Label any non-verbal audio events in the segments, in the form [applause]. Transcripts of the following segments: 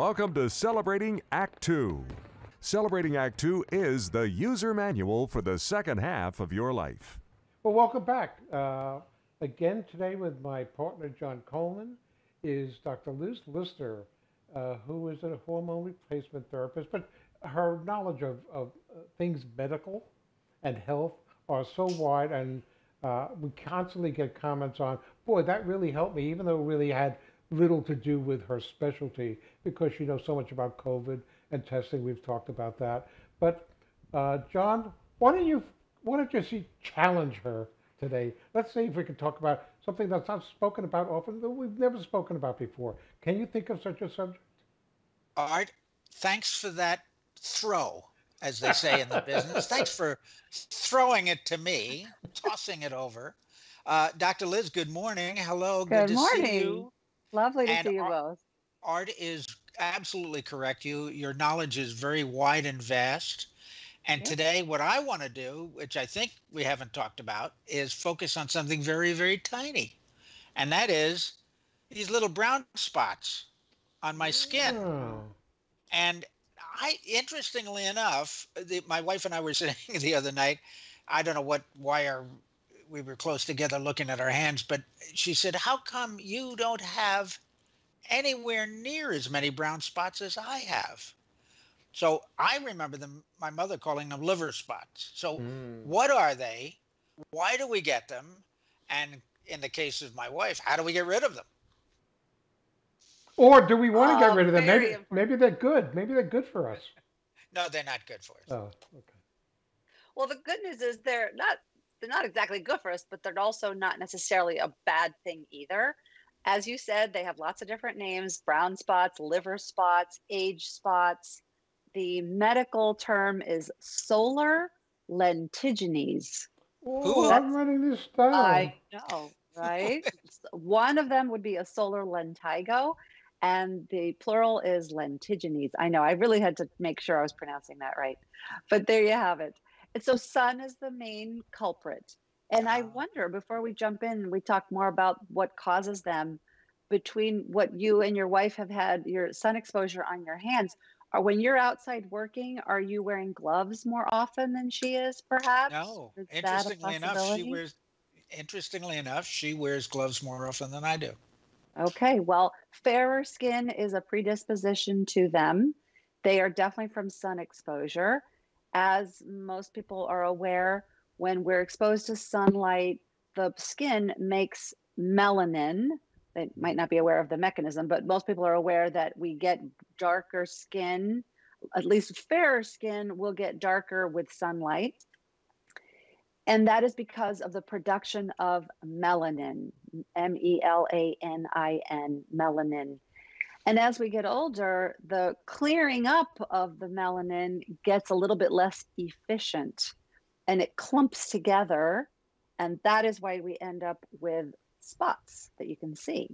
Welcome to Celebrating Act Two. Celebrating Act Two is the user manual for the second half of your life. Well, welcome back. Uh, again, today with my partner John Coleman is Dr. Liz Lyster, uh, who is a hormone replacement therapist, but her knowledge of, of uh, things medical and health are so wide, and uh, we constantly get comments on, boy, that really helped me, even though it really had little to do with her specialty because she knows so much about COVID and testing. We've talked about that. But uh, John, why don't you why don't you see challenge her today? Let's see if we can talk about something that's not spoken about often, that we've never spoken about before. Can you think of such a subject? Art, thanks for that throw, as they say in the [laughs] business. Thanks for throwing it to me, tossing it over. Uh, Dr. Liz, good morning. Hello. Good, good morning. to see you. Lovely to And see you Art- both. Art is absolutely correct. You your knowledge is very wide and vast. And Yeah. today, what I want to do, which I think we haven't talked about, is focus on something very, very tiny. And that is these little brown spots on my skin. Oh. And I, interestingly enough, the, my wife and I were [laughs] sitting the other night. I don't know what why our we were close together looking at our hands, but she said, "How come you don't have anywhere near as many brown spots as I have?" So I remember them. My mother calling them liver spots. So Mm. what are they? Why do we get them? And in the case of my wife, how do we get rid of them? Or do we want to get Oh, rid of them? Maybe important. maybe they're good. Maybe they're good for us. [laughs] No, they're not good for us. Oh, okay. Well, the good news is they're not they're not exactly good for us, but they're also not necessarily a bad thing either. As you said, they have lots of different names: brown spots, liver spots, age spots. The medical term is solar lentigines. Oh, That's- I'm writing this down. I know, right? [laughs] One of them would be a solar lentigo, and the plural is lentigines. I know, I really had to make sure I was pronouncing that right. But there you have it. And so sun is the main culprit. And I wonder, before we jump in, we talk more about what causes them between what you and your wife have had your sun exposure on your hands. Or when you're outside working, are you wearing gloves more often than she is, perhaps? No, Is interestingly enough, she wears. Interestingly enough, she wears gloves more often than I do. Okay, well, fairer skin is a predisposition to them. They are definitely from sun exposure. As most people are aware, when we're exposed to sunlight, the skin makes melanin. They might not be aware of the mechanism, but most people are aware that we get darker skin, at least fairer skin will get darker with sunlight. And that is because of the production of melanin, M E L A N I N, melanin. And as we get older, the clearing up of the melanin gets a little bit less efficient and it clumps together. And that is why we end up with spots that you can see.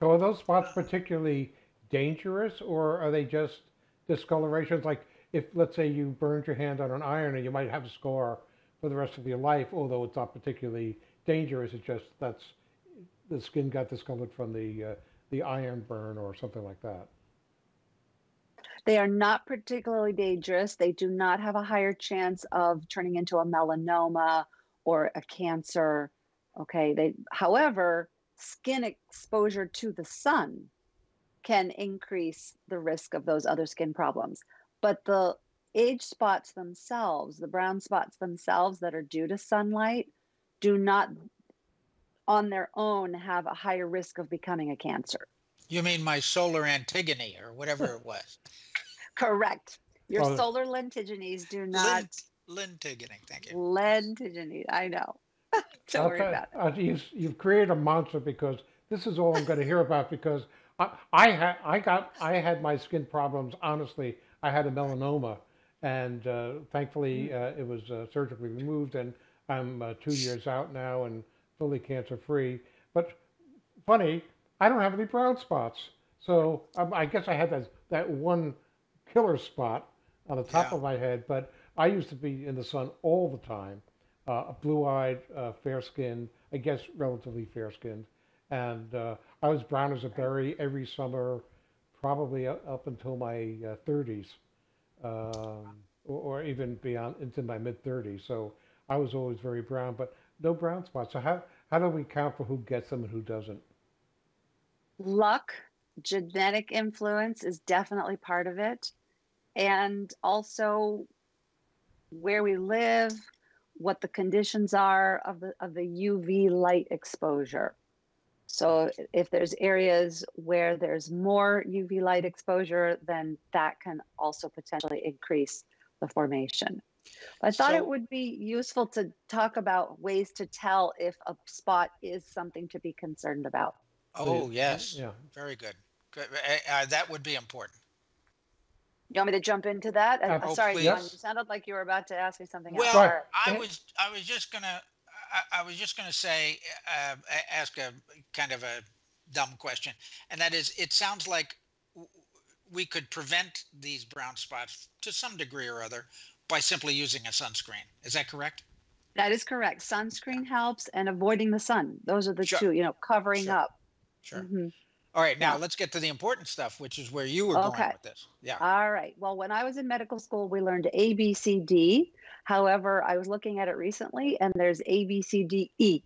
So are those spots particularly dangerous, or are they just discolorations? Like if, let's say, you burned your hand on an iron, and you might have a scar for the rest of your life, although it's not particularly dangerous. It's just that's the skin got discolored from the uh, the iron burn or something like that. They are not particularly dangerous. They do not have a higher chance of turning into a melanoma or a cancer. Okay. They, however, skin exposure to the sun can increase the risk of those other skin problems. But the age spots themselves, the brown spots themselves that are due to sunlight, do not on their own have a higher risk of becoming a cancer. You mean my solar Antigone or whatever it was? [laughs] Correct. Your Oh. solar lentigines do not Lint, Lintigone, thank you. lentigines. I know. [laughs] Don't I'll worry tell- about it. uh, you've, you've created a monster because this is all I'm going to hear about because I, I had I got I had my skin problems. Honestly, I had a melanoma, and uh, thankfully uh, it was uh, surgically removed, and I'm uh, two years out now and fully cancer free. But funny, I don't have any brown spots, so um, I guess I had that that one killer spot on the top Yeah. of my head. But I used to be in the sun all the time uh, blue-eyed, uh, fair-skinned, I guess relatively fair-skinned, and uh, I was brown as a berry every summer, probably up until my uh, 30s, um, or, or even beyond into my mid 30s. So I was always very brown, but no brown spots. So how how do we count for who gets them and who doesn't? luck, genetic influence is definitely part of it. And also where we live, what the conditions are of the of the UV light exposure. So if there's areas where there's more UV light exposure, then that can also potentially increase the formation. I thought So- it would be useful to talk about ways to tell if a spot is something to be concerned about. Oh, yes. Yeah. Very good. Good. Uh, uh, that would be important. You want me to jump into that? Uh, Oh, sorry, John, you sounded like you were about to ask me something Well, else. I was I was just gonna I, I was just gonna say uh, ask a kind of a dumb question, and that is, it sounds like w- we could prevent these brown spots to some degree or other by simply using a sunscreen. Is that correct? That is correct. Sunscreen helps and avoiding the sun. Those are the Sure. two, you know, covering Sure. up. Sure. Mhm. All right, now Yeah. let's get to the important stuff, which is where you were going with this. Yeah. All right. Well, when I was in medical school, we learned A, B, C, D. However, I was looking at it recently and there's A, B, C, D, E.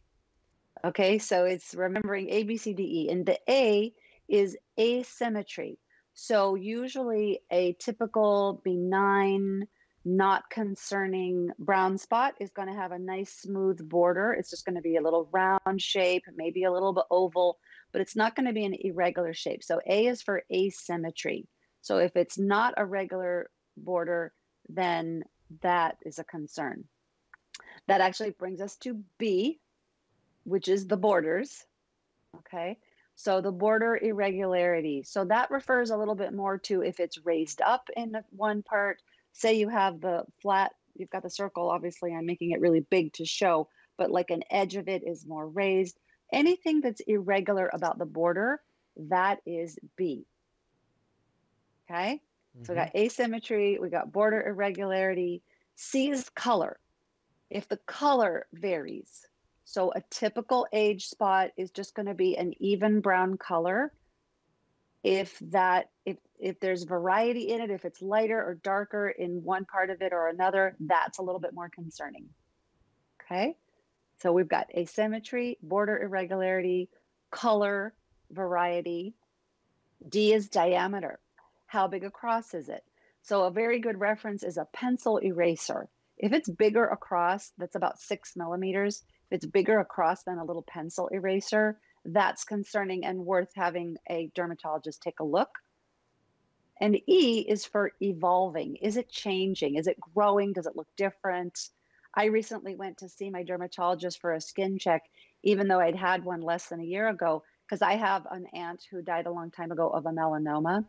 Okay. So it's remembering A, B, C, D, E. And the A is asymmetry. So usually a typical benign, not concerning brown spot is going to have a nice smooth border. It's just going to be a little round shape, maybe a little bit oval, but it's not going to be an irregular shape. So A is for asymmetry. So if it's not a regular border, then that is a concern. That actually brings us to B, which is the borders. Okay. So the border irregularity. So that refers a little bit more to if it's raised up in one part. Say you have the flat, you've got the circle, obviously, I'm making it really big to show, but like an edge of it is more raised. Anything that's irregular about the border, that is B. Okay. So we mm-hmm. got asymmetry, we got border irregularity. C is color. If the color varies, so a typical age spot is just going to be an even brown color. If that if if there's variety in it, if it's lighter or darker in one part of it or another, that's a little bit more concerning. Okay? So we've got asymmetry, border irregularity, color, variety. D is diameter. How big across is it? So a very good reference is a pencil eraser. If it's bigger across, that's about six millimeters. If it's bigger across than a little pencil eraser, that's concerning and worth having a dermatologist take a look. And E is for evolving. Is it changing? Is it growing? Does it look different? I recently went to see my dermatologist for a skin check, even though I'd had one less than a year ago, because I have an aunt who died a long time ago of a melanoma.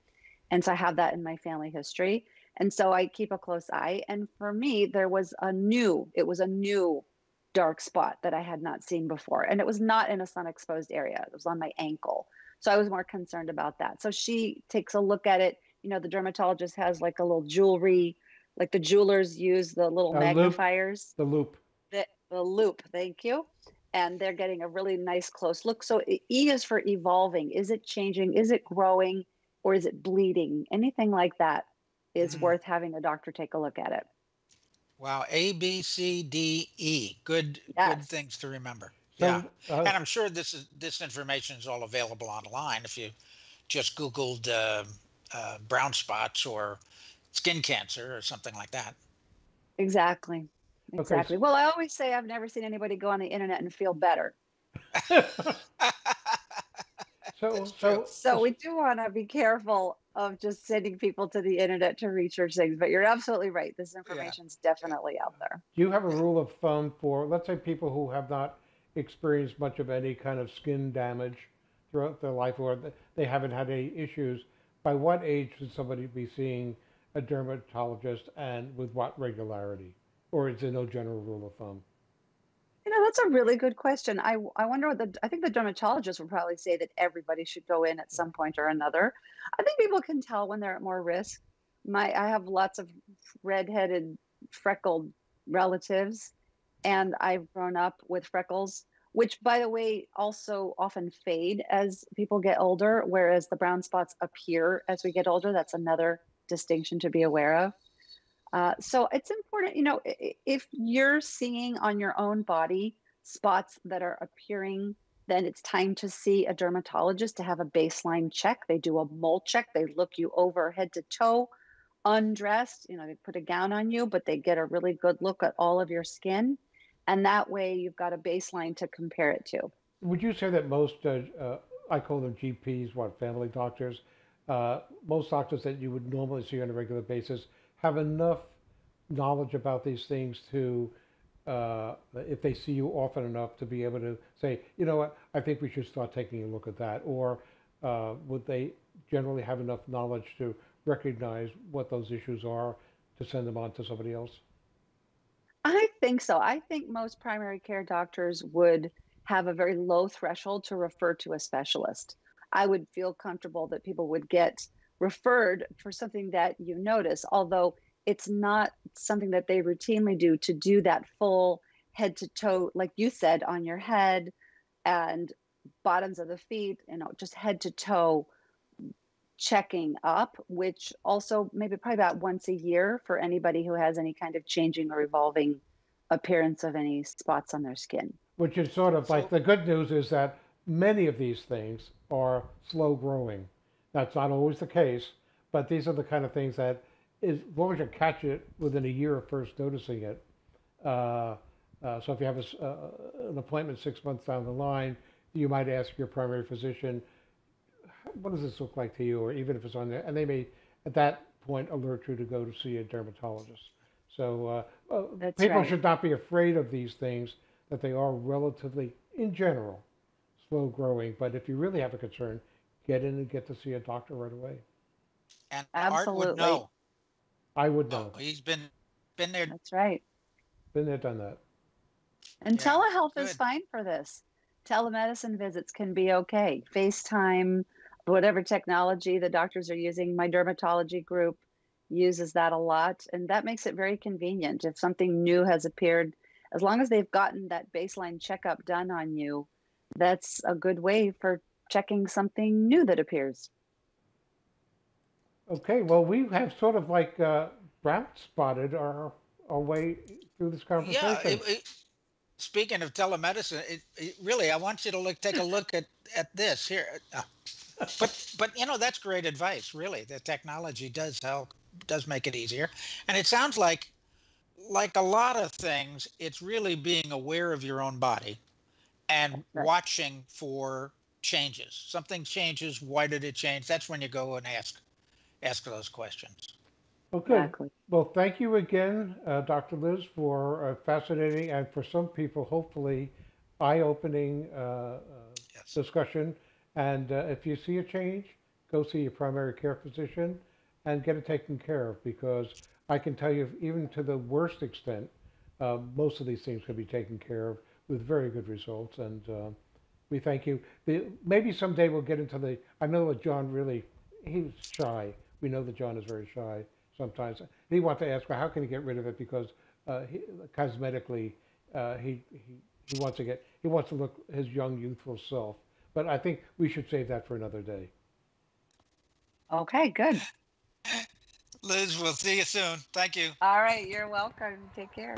And so I have that in my family history. And so I keep a close eye. And for me, there was a new, it was a new dark spot that I had not seen before. And it was not in a sun exposed area, it was on my ankle. So I was more concerned about that. So she takes a look at it. You know, the dermatologist has like a little jewelry, like the jewelers use the little A loupe. magnifiers The loupe. the, the loupe. Thank you. And they're getting a really nice close look. So E E is for evolving. Is it changing? Is it growing? Or is it bleeding? Anything like that is Mm. worth having a doctor take a look at it. Wow. A, B, C, D, E. Good, good things to remember. So, yeah. uh, And I'm sure this is this information is all available online if you just Googled uh, uh, brown spots or skin cancer or something like that. Exactly. Okay, Exactly. Well, I always say I've never seen anybody go on the internet and feel better. [laughs] [laughs] so, That's so. So we do want to be careful of just sending people to the internet to research things. But you're absolutely right. This information information's definitely out there. do you have a rule of thumb for, let's say, people who have not experienced much of any kind of skin damage throughout their life, or they haven't had any issues? By what age should somebody be seeing a dermatologist, and with what regularity? Or is there no general rule of thumb? You know, that's a really good question. I I wonder what the I think the dermatologist would probably say that everybody should go in at some point or another. I think people can tell when they're at more risk. My I have lots of redheaded, freckled relatives, and I've grown up with freckles. which, by the way, also often fade as people get older, whereas the brown spots appear as we get older. That's another distinction to be aware of. Uh, so it's important, you know, if you're seeing on your own body spots that are appearing, then it's time to see a dermatologist to have a baseline check. They do a mole check, they look you over head to toe, undressed, you know, they put a gown on you, but they get a really good look at all of your skin. And that way you've got a baseline to compare it to. Would you say that most, uh, uh, I call them GPs, what, family doctors, uh, most doctors that you would normally see on a regular basis have enough knowledge about these things to, uh, if they see you often enough, to be able to say, you know what, I think we should start taking a look at that? Or uh, would they generally have enough knowledge to recognize what those issues are to send them on to somebody else? I think so. I think most primary care doctors would have a very low threshold to refer to a specialist. I would feel comfortable that people would get referred for something that you notice, although it's not something that they routinely do to do that full head to toe, like you said, on your head and bottoms of the feet, you know, just head to toe checking up, which also maybe probably about once a year for anybody who has any kind of changing or evolving appearance of any spots on their skin. Which is sort of like the good news is that many of these things are slow growing. That's not always the case, but these are the kind of things that, as long as you catch it within a year of first noticing it. Uh, uh, so if you have a, uh, an appointment six months down the line, you might ask your primary physician, "What does this look like to you?" Or even if it's on there, and they may at that point alert you to go to see a dermatologist. So uh, well, people right. should not be afraid of these things; that they are relatively, in general, slow growing. But if you really have a concern, get in and get to see a doctor right away. And Art would Absolutely. know. I would know. Oh, he's been been there. That's right. Been there, done that. And Yeah, telehealth is fine for this. Telemedicine visits can be okay. FaceTime, whatever technology the doctors are using, my dermatology group uses that a lot. And that makes it very convenient. If something new has appeared, as long as they've gotten that baseline checkup done on you, that's a good way for checking something new that appears. Okay, well, we have sort of like uh, brown spotted our, our way through this conversation. Yeah. It, it, speaking of telemedicine, it, it really, I want you to look, take a look at at this here. Uh, but but you know that's great advice. Really, the technology does help, does make it easier, and it sounds like like a lot of things, it's really being aware of your own body and Right. watching for changes. Something changes. Why did it change? That's when you go and ask ask those questions. okay, Exactly. well, thank you again, uh, Dr. Liz, for a fascinating and for some people, hopefully, eye opening uh, uh, Yes. discussion. And uh, if you see a change, go see your primary care physician and get it taken care of because I can tell you, even to the worst extent, uh, most of these things can be taken care of with very good results. And uh, we thank you. The, maybe someday we'll get into the. I know that John really, he's shy. We know that John is very shy sometimes. He wants to ask, well, how can he get rid of it? Because uh, he, cosmetically, uh, he, he he wants to get he wants to look his young youthful self. But I think we should save that for another day. Okay, good. Liz, we'll see you soon. Thank you. All right. You're welcome. Take care.